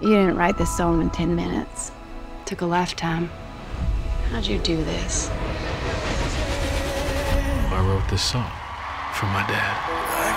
You didn't write this song in 10 minutes. Took a lifetime. How'd you do this? I wrote this song for my dad.